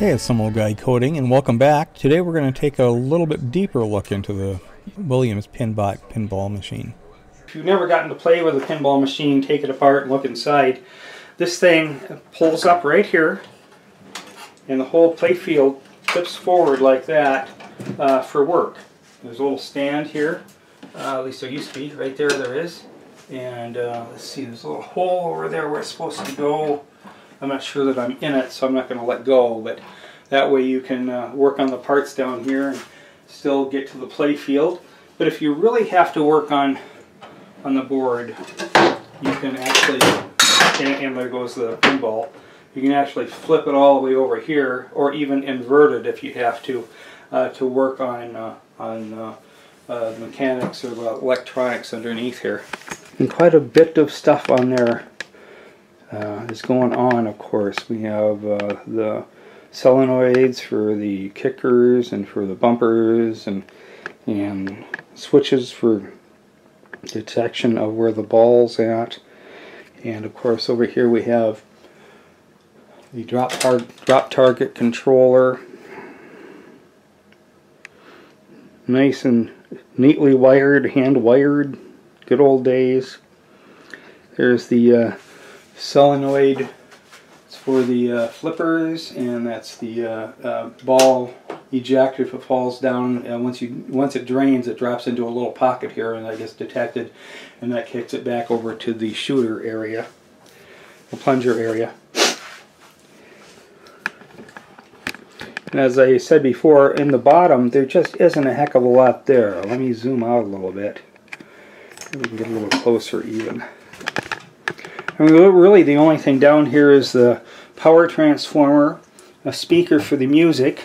Hey, it's some old guy coding, and welcome back. Today we're going to take a little bit deeper look into the Williams Pinbot pinball machine. If you've never gotten to play with a pinball machine, take it apart and look inside. This thing pulls up right here, and the whole play field flips forward like that uh, for work. There's a little stand here, uh, at least there used to be. Right there, there is. And uh, let's see, there's a little hole over there where it's supposed to go. I'm not sure that I'm in it, so I'm not going to let go. But that way you can uh, work on the parts down here and still get to the play field. But if you really have to work on on the board, you can actually, and, and there goes the pinball, you can actually flip it all the way over here, or even invert it if you have to, uh, to work on uh, on uh, uh, mechanics or electronics underneath here. And quite a bit of stuff on there uh, is going on, of course. We have uh, the solenoids for the kickers and for the bumpers and and switches for detection of where the ball's at. And of course over here we have the drop, tar drop target controller. Nice and neatly wired, hand wired, good old days. There's the uh, solenoid. It's for the uh, flippers and that's the uh, uh ball ejector. If it falls down and once you once it drains it drops into a little pocket here and that gets detected and that kicks it back over to the shooter area the plunger area. And as I said before in the bottom there just isn't a heck of a lot there. Let me zoom out a little bit. We can get a little closer even I mean, really the only thing down here is the power transformer a speaker for the music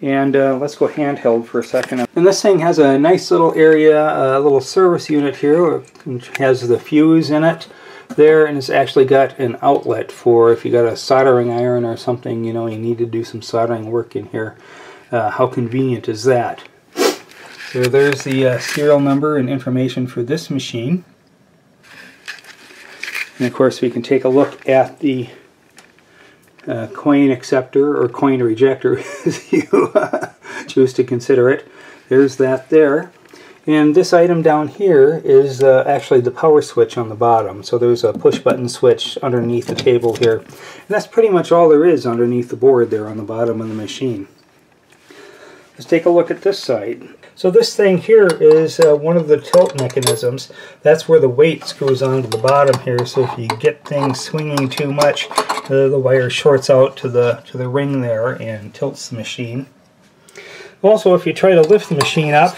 and uh, let's go handheld for a second. And this thing has a nice little area, a little service unit here, which has the fuse in it there, and it's actually got an outlet for if you got a soldering iron or something, you know, you need to do some soldering work in here. Uh, how convenient is that? So there's the uh, serial number and information for this machine. And of course we can take a look at the uh, coin acceptor or coin rejector as you choose to consider it. There's that there. And this item down here is uh, actually the power switch on the bottom. So there's a push button switch underneath the table here. And that's pretty much all there is underneath the board there on the bottom of the machine. Let's take a look at this side. So this thing here is uh, one of the tilt mechanisms. That's where the weight screws onto the bottom here. So if you get things swinging too much, uh, the wire shorts out to the to the ring there and tilts the machine. Also, if you try to lift the machine up,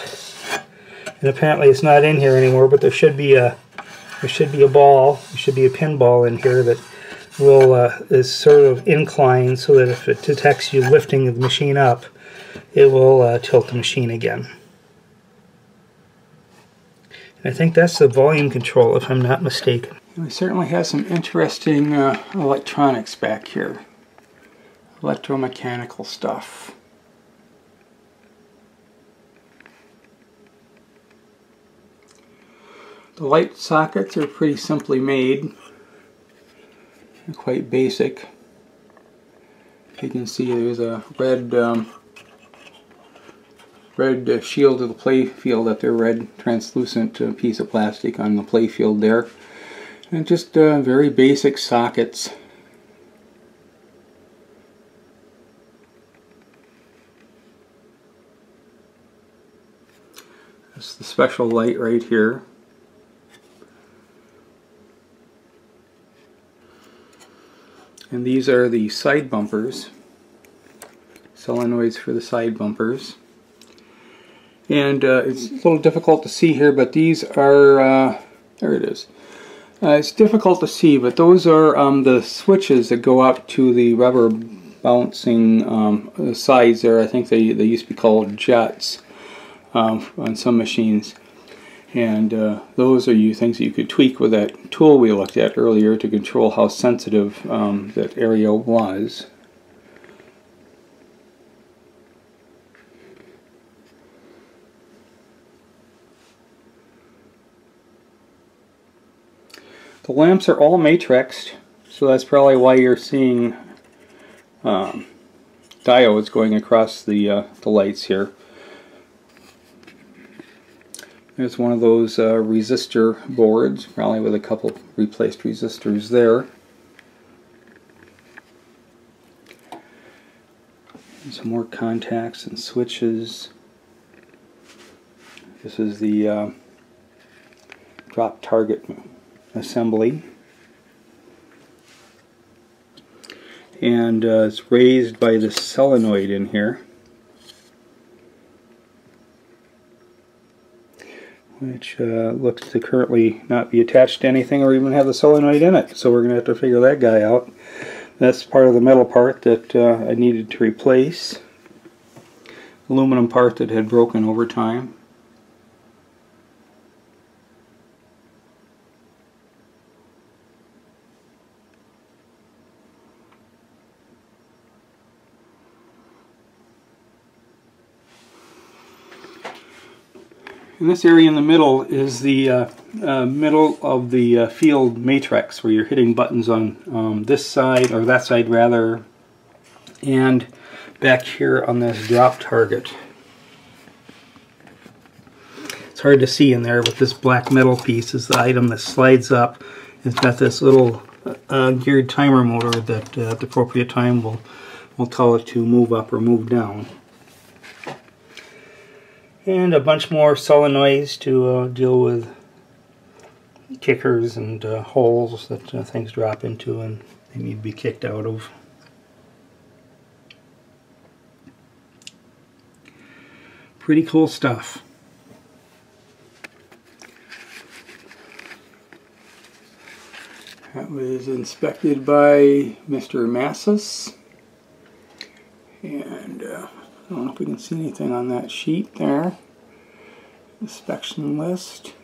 and apparently it's not in here anymore, but there should be a there should be a ball, there should be a pinball in here that will uh, is sort of inclined so that if it detects you lifting the machine up, it will uh, tilt the machine again. I think that's the volume control if I'm not mistaken. We certainly have some interesting uh, electronics back here. Electromechanical stuff. The light sockets are pretty simply made. They're quite basic. You can see there's a red um, red uh, shield of the play field up there, red translucent uh, piece of plastic on the play field there. And just uh, very basic sockets. That's the special light right here. And these are the side bumpers, solenoids for the side bumpers and uh, it's a little difficult to see here but these are uh, there it is. Uh, it's difficult to see but those are um, the switches that go up to the rubber bouncing um, sides there. I think they, they used to be called jets um, on some machines. And uh, those are you things that you could tweak with that tool we looked at earlier to control how sensitive um, that area was The lamps are all matrixed, so that's probably why you're seeing um, diodes going across the, uh, the lights here. There's one of those uh, resistor boards, probably with a couple replaced resistors there. Some more contacts and switches. This is the uh, drop target assembly. And uh, it's raised by the solenoid in here. which uh, looks to currently not be attached to anything or even have the solenoid in it. So we're going to have to figure that guy out. That's part of the metal part that uh, I needed to replace. Aluminum part that had broken over time. And this area in the middle is the uh, uh, middle of the uh, field matrix where you're hitting buttons on um, this side, or that side rather, and back here on this drop target. It's hard to see in there, but this black metal piece is the item that slides up. It's got this little uh, geared timer motor that uh, at the appropriate time will, will tell it to move up or move down and a bunch more solenoids to uh, deal with kickers and uh, holes that uh, things drop into and they need to be kicked out of. Pretty cool stuff. That was inspected by Mr. Massus I don't know if we can see anything on that sheet there. Inspection list.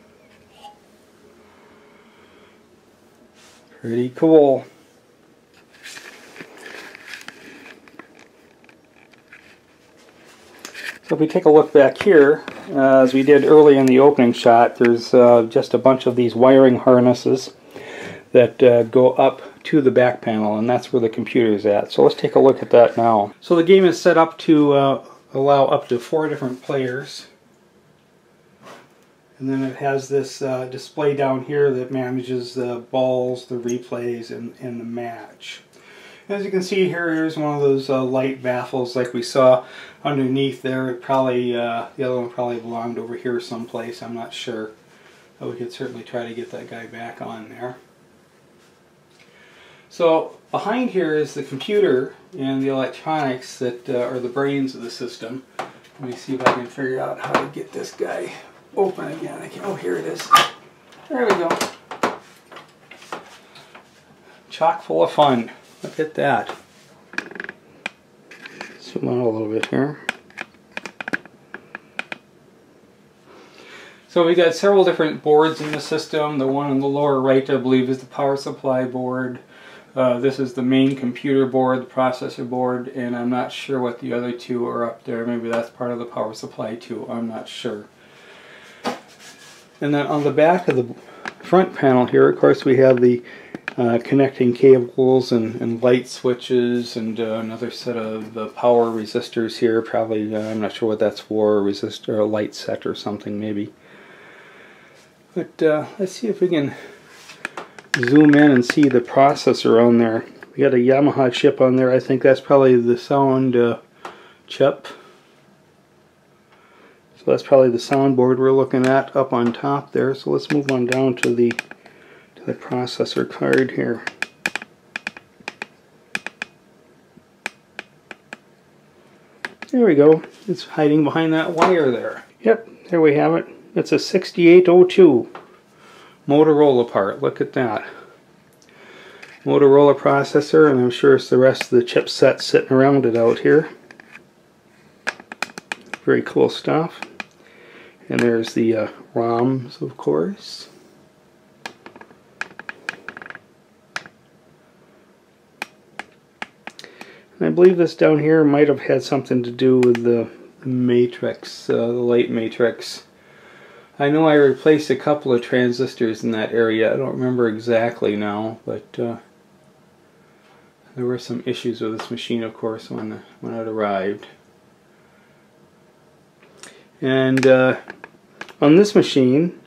Pretty cool. So if we take a look back here, uh, as we did early in the opening shot, there's uh, just a bunch of these wiring harnesses that uh, go up to the back panel and that's where the computer is at. So let's take a look at that now. So the game is set up to uh, allow up to four different players. And then it has this uh, display down here that manages the balls, the replays, and, and the match. As you can see here, here's one of those uh, light baffles like we saw underneath there. It probably, uh, the other one probably belonged over here someplace, I'm not sure. But we could certainly try to get that guy back on there. So behind here is the computer and the electronics that uh, are the brains of the system. Let me see if I can figure out how to get this guy open again. I can, oh, here it is. There we go. Chock full of fun. Look at that. Zoom out a little bit here. So we've got several different boards in the system. The one on the lower right, I believe, is the power supply board. Uh, this is the main computer board, the processor board, and I'm not sure what the other two are up there. Maybe that's part of the power supply too. I'm not sure. And then on the back of the front panel here, of course, we have the uh, connecting cables and, and, light switches and uh, another set of power resistors here. Probably, uh, I'm not sure what that's for, a resistor, a light set or something maybe. But uh, let's see if we can zoom in and see the processor on there. We got a Yamaha chip on there. I think that's probably the sound uh, chip. So that's probably the soundboard we're looking at up on top there. So let's move on down to the to the processor card here. There we go. It's hiding behind that wire there. Yep, there we have it. It's a 6802. Motorola part. Look at that. Motorola processor, and I'm sure it's the rest of the chipset sitting around it out here. Very cool stuff. And there's the uh, ROMs, of course. And I believe this down here might have had something to do with the, matrix, uh, the light matrix. I know I replaced a couple of transistors in that area. I don't remember exactly now, but uh, there were some issues with this machine, of course, when when it arrived. And uh, on this machine,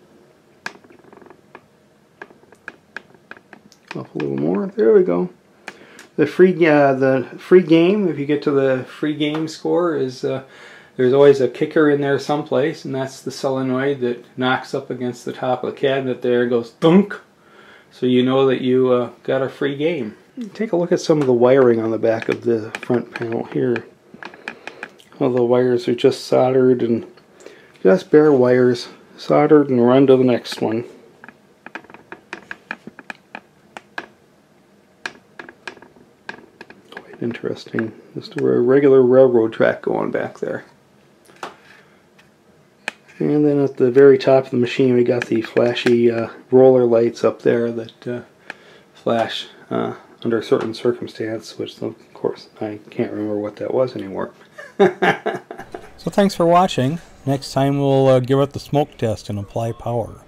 up a little more. There we go. The free uh, the free game. If you get to the free game score, is uh, there's always a kicker in there someplace, and that's the solenoid that knocks up against the top of the cabinet. There goes thunk. So you know that you uh, got a free game. Take a look at some of the wiring on the back of the front panel here. All the wires are just soldered and just bare wires soldered and run to the next one. Quite interesting. Just a regular railroad track going back there. And then at the very top of the machine we got the flashy uh, roller lights up there that uh, flash uh, under certain circumstance, which of course I can't remember what that was anymore. so thanks for watching. Next time we'll uh, give it the smoke test and apply power.